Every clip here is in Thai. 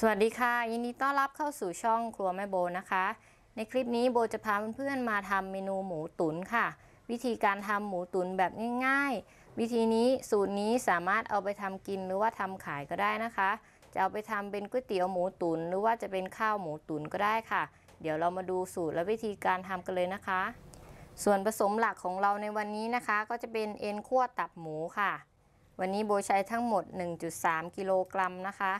สวัสดีค่ะ ยินดีต้อนรับเข้าสู่ช่องครัวแม่โบนะคะ ในคลิปนี้โบจะพาเพื่อนๆมาทำเมนูหมูตุ๋นค่ะ วิธีการทำหมูตุ๋นแบบง่ายๆ วิธีนี้สูตรนี้สามารถเอาไปทำกินหรือว่าทำขายก็ได้นะคะ จะเอาไปทำเป็นก๋วยเตี๋ยวหมูตุ๋นหรือว่าจะเป็นข้าวหมูตุ๋นก็ได้ค่ะ เดี๋ยวเรามาดูสูตรและวิธีการทำกันเลยนะคะ ส่วนผสมหลักของเราในวันนี้นะคะ ก็จะเป็นเอ็นคั่วตับหมูค่ะ วันนี้โบใช้ทั้งหมด 1.3 กิโลกรัมนะคะ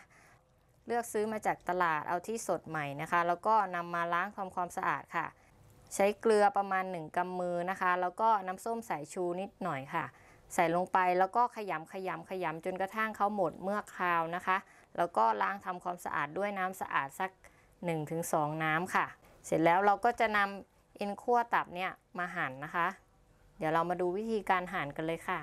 เลือกซื้อมาจากตลาดเอาที่สดใหม่นะคะ แล้วก็นำมาล้างทำความสะอาดค่ะ ใช้เกลือประมาณ 1กำมือนะคะ แล้วก็น้ำส้มสายชูนิดหน่อยค่ะ ใส่ลงไปแล้วก็ขยำขยำขยำจนกระทั่งเขาหมดเมื่อคราวนะคะ แล้วก็ล้างทำความสะอาดด้วยน้ำสะอาดสัก 1-2 น้ำค่ะ เสร็จแล้วเราก็จะนำเอ็นคั่วตับเนี่ยมาหั่นนะคะ เดี๋ยวเรามาดูวิธีการหั่นกันเลยค่ะ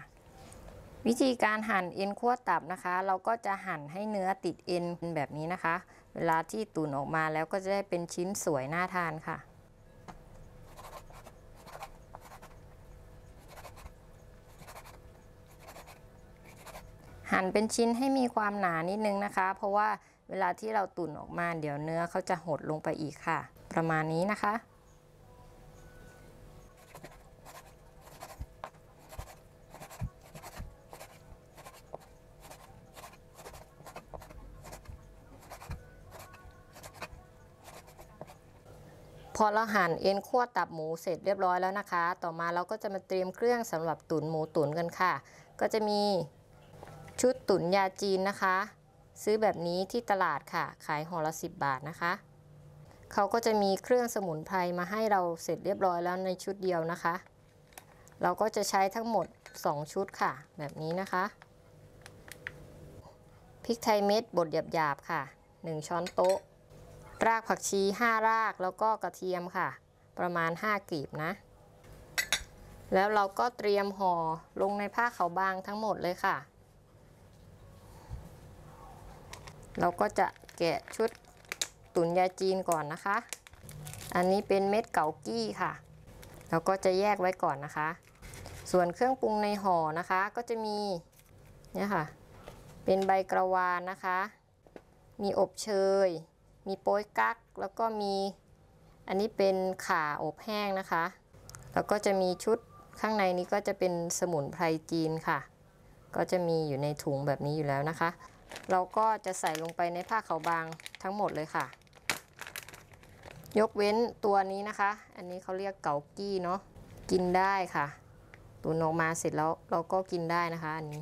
วิธีการหั่นเอ็นขั้วตับนะคะ เราก็จะหั่นให้เนื้อติดเอ็นแบบนี้นะคะ เวลาที่ตุ๋นออกมาแล้วก็จะได้เป็นชิ้นสวยน่าทานค่ะ หั่นเป็นชิ้นให้มีความหนานิดนึงนะคะ เพราะว่าเวลาที่เราตุ๋นออกมาเดี๋ยวเนื้อเขาจะหดลงไปอีกค่ะ ประมาณนี้นะคะ พอเราหั่นเอ็นคั่วตับหมูเสร็จเรียบร้อยแล้วนะคะ ต่อมาเราก็จะมาเตรียมเครื่องสำหรับตุ๋นหมูตุ๋นกันค่ะ ก็จะมีชุดตุ๋นยาจีนนะคะ ซื้อแบบนี้ที่ตลาดค่ะ ขายห่อละ 10 บาทนะคะ เขาก็จะมีเครื่องสมุนไพรมาให้เราเสร็จเรียบร้อยแล้วในชุดเดียวนะคะ เราก็จะใช้ทั้งหมด 2 ชุดค่ะ แบบนี้นะคะพริกไทยเม็ดบดหยาบๆค่ะ 1 ช้อนโต๊ะ รากผักชี 5 รากแล้วก็กระเทียมค่ะ ประมาณ 5กลีบนะ แล้วเราก็เตรียมห่อลงในผ้าขาวบางทั้งหมดเลยค่ะ เราก็จะแกะชุดตุ๋นยาจีนก่อนนะคะ อันนี้เป็นเม็ดเกากี้ค่ะ เราก็จะแยกไว้ก่อนนะคะ ส่วนเครื่องปรุงในห่อนะคะก็จะมีเนี่ยค่ะ เป็นใบกระวานนะคะ มีอบเชย มีโป๊ยกั๊กแล้วก็มีอันนี้เป็นขาอบแห้งนะคะ แล้วก็จะมีชุดข้างในนี้ก็จะเป็นสมุนไพรจีนค่ะ ก็จะมีอยู่ในถุงแบบนี้อยู่แล้วนะคะ เราก็จะใส่ลงไปในผ้าขาวบางทั้งหมดเลยค่ะ ยกเว้นตัวนี้นะคะ อันนี้เขาเรียกเกากี้เนาะกินได้ค่ะตุนออกมาเสร็จแล้วเราก็กินได้นะคะอันนี้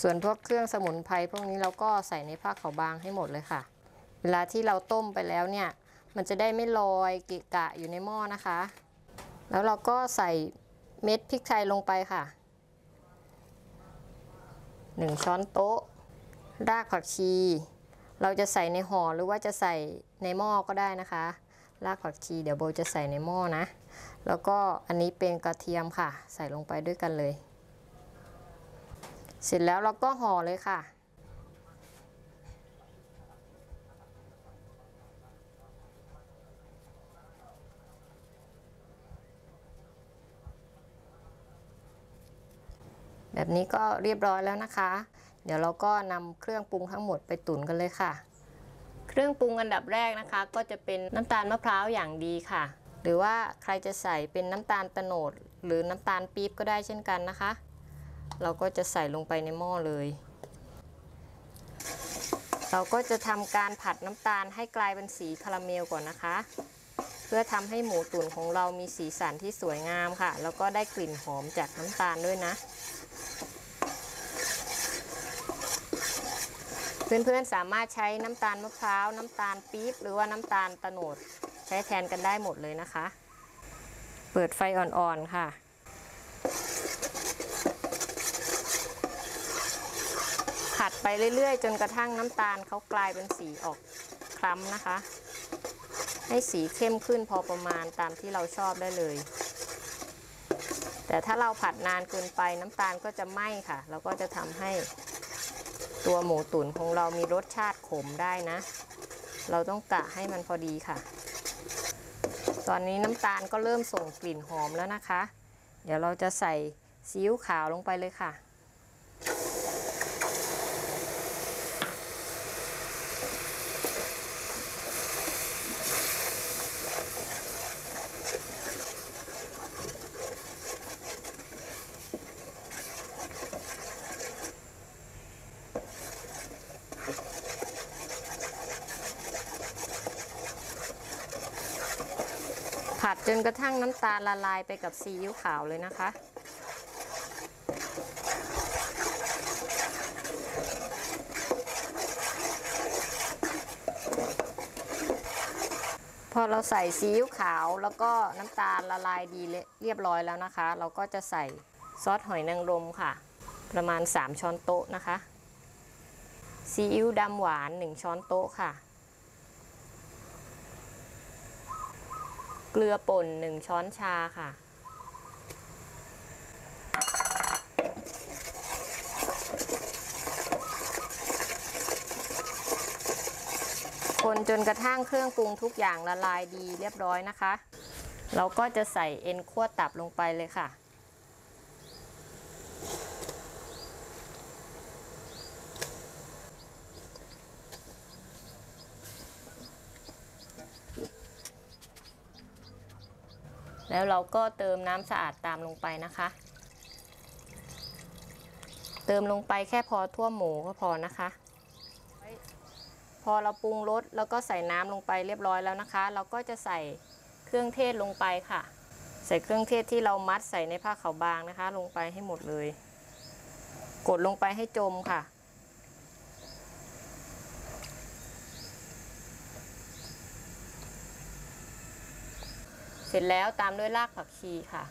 ส่วนพวกเครื่องสมุนไพรพวกนี้เราก็ใส่ในผ้าขาวบางให้หมดเลยค่ะ เวลาที่เราต้มไปแล้วเนี่ย มันจะได้ไม่ลอยเกะกะอยู่ในหม้อนะคะ แล้วเราก็ใส่เม็ดพริกไทยลงไปค่ะ 1 ช้อนโต๊ะ รากผักชี เราจะใส่ในห่อหรือว่าจะใส่ในหม้อก็ได้นะคะ รากผักชีเดี๋ยวโบจะใส่ในหม้อนะ แล้วก็อันนี้เป็นกระเทียมค่ะ ใส่ลงไปด้วยกันเลย เสร็จแล้วเราก็ห่อเลยค่ะ แบบนี้ก็เรียบร้อยแล้วนะคะ เดี๋ยวเราก็นำเครื่องปรุงทั้งหมดไปตุ๋นกันเลยค่ะ เครื่องปรุงอันดับแรกนะคะ ก็จะเป็นน้ำตาลมะพร้าวอย่างดีค่ะ หรือว่าใครจะใส่เป็นน้ำตาลตะโนด หรือน้ำตาลปี๊บก็ได้เช่นกันนะคะ เราก็จะใส่ลงไปในหม้อเลย เราก็จะทำการผัดน้ำตาลให้กลายเป็นสีคาราเมลก่อนนะคะ พื่อทำให้หมูตุ๋นของเรามีสีสันที่สวยงามค่ะ แล้วก็ได้กลิ่นหอมจากน้ำตาลด้วยนะเพื่อนๆสามารถใช้น้ำตาลมะพร้าวน้ำตาลปี๊บหรือว่าน้ำตาลตะโนดใช้แทนกันได้หมดเลยนะคะ เปิดไฟอ่อนๆค่ะ ผัดไปเรื่อยๆ จนกระทั่งน้ำตาลเขากลายเป็นสีออกคล้ำนะคะ ให้สีเข้มขึ้นพอประมาณตามที่เราชอบได้เลย แต่ถ้าเราผัดนานเกินไปน้ำตาลก็จะไหม้ค่ะ แล้วก็จะทำให้ตัวหมูตุ๋นของเรามีรสชาติขมได้นะ เราต้องกะให้มันพอดีค่ะ ตอนนี้น้ำตาลก็เริ่มส่งกลิ่นหอมแล้วนะคะ เดี๋ยวเราจะใส่ซีอิ๊วขาวลงไปเลยค่ะ ผัดจนกระทั่งน้ำตาลละลายไปกับซีอิ๊วขาวเลยนะคะ พอเราใส่ซีอิ๊วขาวแล้วก็น้ำตาลละลายดีเรียบร้อยแล้วนะคะ เราก็จะใส่ซอสหอยนางรมค่ะ ประมาณ 3 ช้อนโต๊ะนะคะซีอิ๊วดำหวาน 1 ช้อนโต๊ะค่ะ เกลือป่นหนึ่งช้อนชาค่ะ คนจนกระทั่งเครื่องปรุงทุกอย่างละลายดีเรียบร้อยนะคะ เราก็จะใส่เอ็นขั้วตับลงไปเลยค่ะ แล้วเราก็เติมน้ำสะอาดตามลงไปนะคะ เติมลงไปแค่พอทั่วหมูก็พอนะคะ พอเราปรุงรสแล้วก็ใส่น้ำลงไปเรียบร้อยแล้วนะคะ เราก็จะใส่เครื่องเทศลงไปค่ะ ใส่เครื่องเทศที่เรามัดใส่ในผ้าขาวบางนะคะ ลงไปให้หมดเลย กดลงไปให้จมค่ะ เสร็จแล้วตามด้วยรากผักชีค่ะ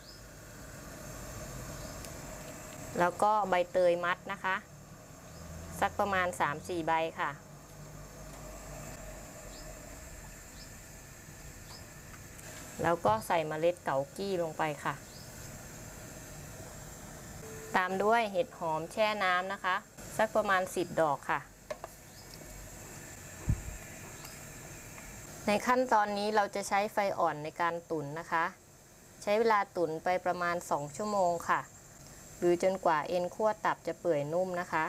แล้วก็ใบเตยมัดนะคะ สักประมาณ 3-4 ใบค่ะ แล้วก็ใส่เมล็ดเกากี้ลงไปค่ะ ตามด้วยเห็ดหอมแช่น้ำนะคะ สักประมาณ 10 ดอกค่ะ ในขั้นตอนนี้เราจะใช้ไฟอ่อนในการตุ๋นนะคะ ใช้เวลาตุ๋นไปประมาณ 2 ชั่วโมงค่ะ หรือจนกว่าเอ็นขั้วตับจะเปื่อยนุ่มนะคะ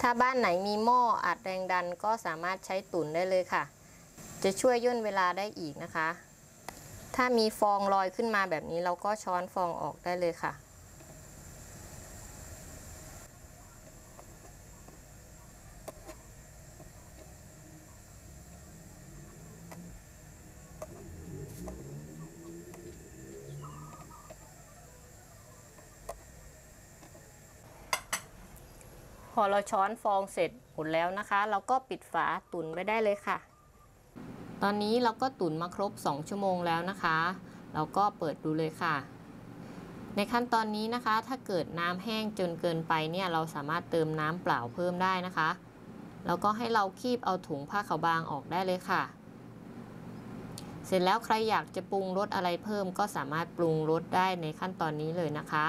ถ้าบ้านไหนมีหม้ออัดแรงดันก็สามารถใช้ตุ๋นได้เลยค่ะ จะช่วยย่นเวลาได้อีกนะคะ ถ้ามีฟองลอยขึ้นมาแบบนี้เราก็ช้อนฟองออกได้เลยค่ะ อเราช้อนฟองเสร็จหมดแล้วนะคะ เราก็ปิดฝาตุ๋นไว้ได้เลยค่ะ ตอนนี้เราก็ตุ๋นมาครบ 2 ชั่วโมงแล้วนะคะ เราก็เปิดดูเลยค่ะ ในขั้นตอนนี้นะคะ ถ้าเกิดน้ำแห้งจนเกินไปเนี่ยเราสามารถเติมน้ำเปล่าเพิ่มได้นะคะ แล้วก็ให้เราคีบเอาถุงผ้าขาวบางออกได้เลยค่ะเสร็จแล้วใครอยากจะปรุงรสอะไรเพิ่มก็สามารถปรุงรสได้ในขั้นตอนนี้เลยนะคะ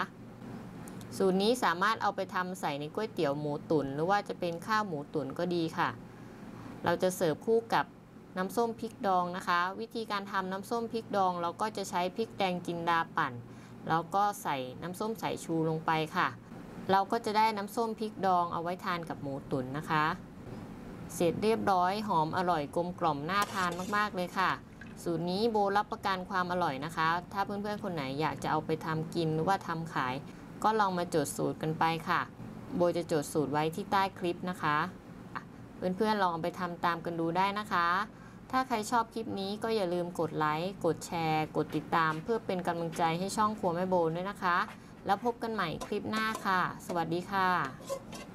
สูตรนี้สามารถเอาไปทำใส่ในก๋วยเตี๋ยวหมูตุ๋นหรือว่าจะเป็นข้าวหมูตุ๋นก็ดีค่ะ เราจะเสิร์ฟคู่กับน้ำส้มพริกดองนะคะ วิธีการทำน้ำส้มพริกดอง เราก็จะใช้พริกแดงจินดาปั่น แล้วก็ใส่น้ำส้มสายชูลงไปค่ะ เราก็จะได้น้ำส้มพริกดองเอาไว้ทานกับหมูตุ๋นนะคะ เสร็จเรียบร้อยหอมอร่อยกลมกล่อมน่าทานมากๆเลยค่ะ สูตรนี้โบรับประกันความอร่อยนะคะ ถ้าเพื่อนๆคนไหนอยากจะเอาไปทำกินหรือว่าทำขาย ก็ลองมาจดสูตรกันไปค่ะ โบจะจดสูตรไว้ที่ใต้คลิปนะคะเพื่อนๆลองไปทำตามกันดูได้นะคะ ถ้าใครชอบคลิปนี้ก็อย่าลืมกดไลค์ กดแชร์ กดติดตาม เพื่อเป็นกำลังใจให้ช่องครัวแม่โบด้วยนะคะ แล้วพบกันใหม่คลิปหน้าค่ะ สวัสดีค่ะ